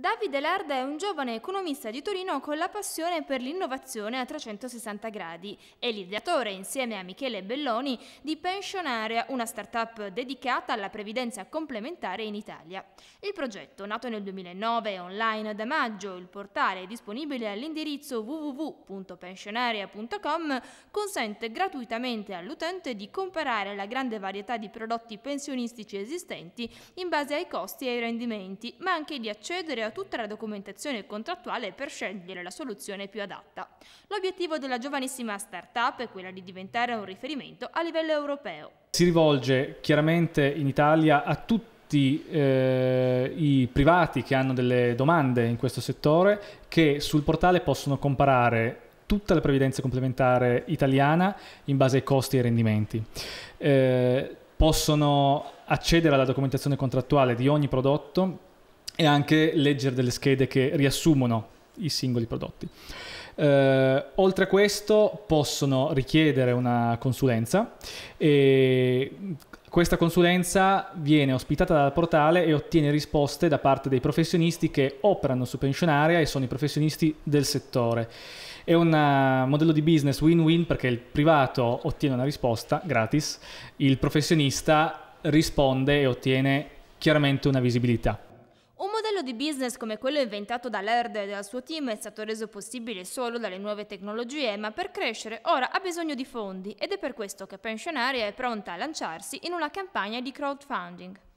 Davide Larda è un giovane economista di Torino con la passione per l'innovazione a 360 gradi e l'ideatore insieme a Michele Belloni di Pensionaria, una start-up dedicata alla previdenza complementare in Italia. Il progetto, nato nel 2009 e online da maggio, il portale è disponibile all'indirizzo www.pensionaria.com, consente gratuitamente all'utente di comparare la grande varietà di prodotti pensionistici esistenti in base ai costi e ai rendimenti, ma anche di accedere a tutta la documentazione contrattuale per scegliere la soluzione più adatta. L'obiettivo della giovanissima startup è quella di diventare un riferimento a livello europeo. Si rivolge chiaramente in Italia a tutti eh, i privati che hanno delle domande in questo settore che sul portale possono comparare tutta la previdenza complementare italiana in base ai costi e ai rendimenti. Eh, possono accedere alla documentazione contrattuale di ogni prodotto e anche leggere delle schede che riassumono i singoli prodotti. Eh, oltre a questo possono richiedere una consulenza e questa consulenza viene ospitata dal portale e ottiene risposte da parte dei professionisti che operano su pensionaria e sono i professionisti del settore. È un uh, modello di business win-win perché il privato ottiene una risposta gratis, il professionista risponde e ottiene chiaramente una visibilità. Modello di business come quello inventato da Laird e dal suo team è stato reso possibile solo dalle nuove tecnologie, ma per crescere ora ha bisogno di fondi ed è per questo che Pensionaria è pronta a lanciarsi in una campagna di crowdfunding.